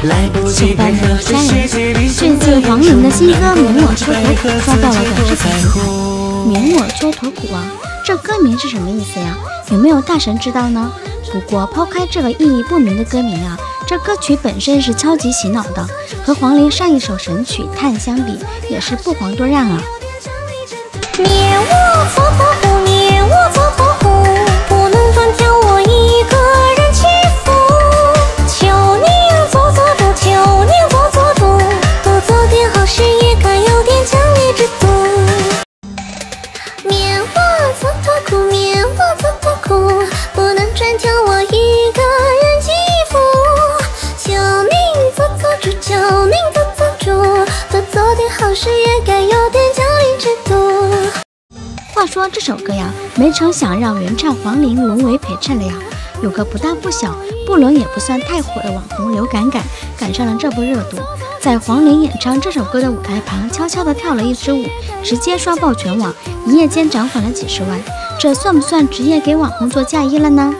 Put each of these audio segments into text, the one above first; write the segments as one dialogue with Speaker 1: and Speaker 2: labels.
Speaker 1: 小伴们家人，最近黄龄的新歌《免我蹉跎苦》刷到了短视频平台。免我蹉跎苦啊，这歌名是什么意思呀？有没有大神知道呢？不过抛开这个意义不明的歌名啊，这歌曲本身是超级洗脑的，和黄龄上一首神曲《叹》相比，也是不遑多让啊。
Speaker 2: 免我蹉跎苦，做点好事也该有点奖励制度。
Speaker 1: 话说这首歌呀，没成想让原唱黄龄沦为陪衬了呀。有个不大不小、不冷也不算太火的网红刘敢敢赶上了这波热度，在黄龄演唱这首歌的舞台旁悄悄地跳了一支舞，直接刷爆全网，一夜间涨粉了几十万。这算不算职业给网红做嫁衣了呢？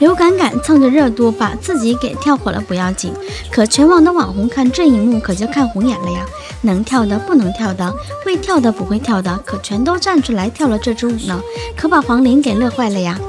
Speaker 1: 刘敢敢蹭着热度把自己给跳火了不要紧，可全网的网红看这一幕可就看红眼了呀！能跳的不能跳的，会跳的不会跳的，可全都站出来跳了这支舞呢，可把黄龄给乐坏了呀！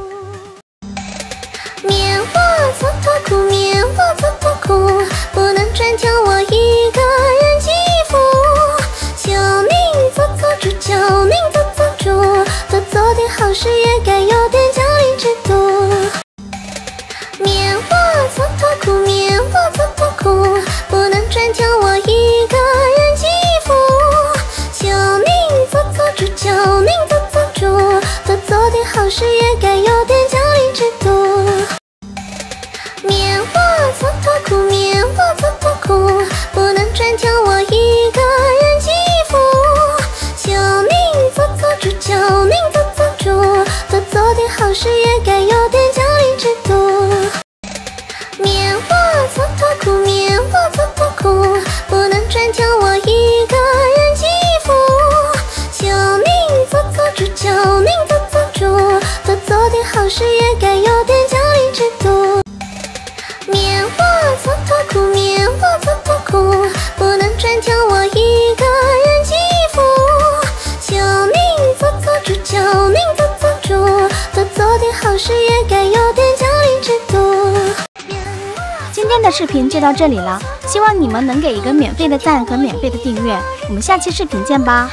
Speaker 2: 苦，不能专挑我一个人欺负。求您做做主，求您做做主，多做点好事也该有点奖励制度。免我蹉跎苦，免我蹉跎苦，不能专挑我一个人欺负。求您做做主，求您做做主，多做点好事做点好事也该有点奖励制度。免我蹉跎苦，免我蹉跎苦，不能专挑我一个人欺负。求您做做主，求您做做主，多做点好事也该有点奖励制度。
Speaker 1: 今天的视频就到这里了，希望你们能给一个免费的赞和免费的订阅，我们下期视频见吧。